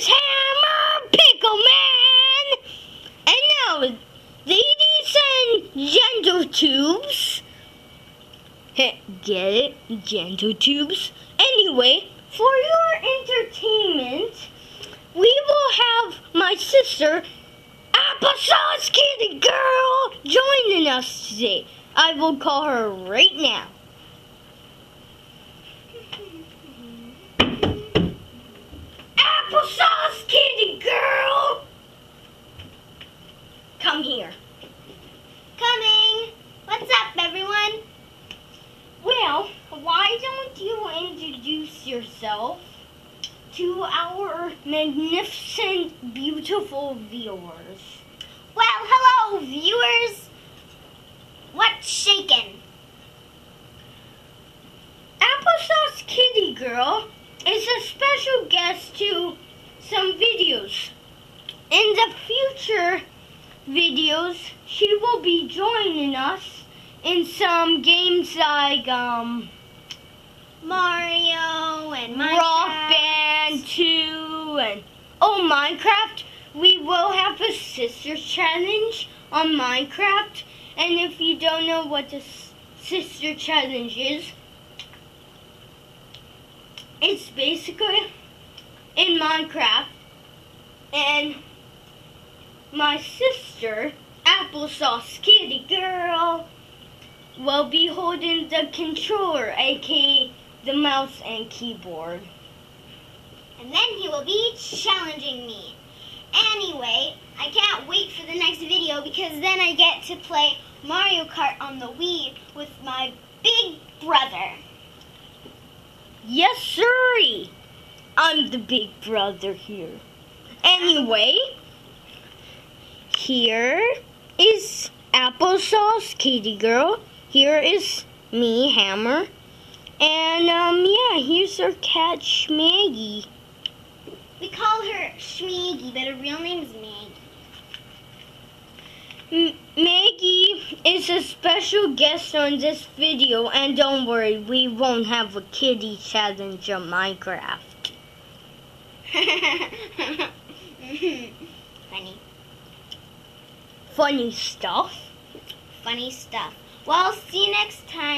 is Hammer Pickle Man! And now, ladies and gentle tubes. Get it? Gentle tubes? Anyway, for your entertainment, we will have my sister, Applesauce Kitty Girl, joining us today. I will call her right now. Applesauce Kitty Girl! Come here. Coming! What's up, everyone? Well, why don't you introduce yourself to our magnificent, beautiful viewers? Well, hello, viewers. What's shaking? Applesauce Kitty Girl is a special guest to some videos. In the future videos, she will be joining us in some games like um Mario and Rock Minecraft. Band 2 and oh Minecraft. We will have a sister challenge on Minecraft. And if you don't know what the s- sister challenge is, it's basically in Minecraft and my sister, Applesauce Kitty Girl, will be holding the controller, aka the mouse and keyboard. And then he will be challenging me. Anyway, I can't wait for the next video because then I get to play Mario Kart on the Wii with my big brother. Yes, sirree. I'm the big brother here. Anyway, here is Applesauce Kitty Girl. Here is me, Hammer. And, um, yeah, here's our cat, Schmaggy. We call her Schmeeggy, but her real name is Maggie is a special guest on this video, and don't worry, we won't have a kitty challenge on Minecraft. Funny. Funny stuff. Funny stuff. Well, see you next time,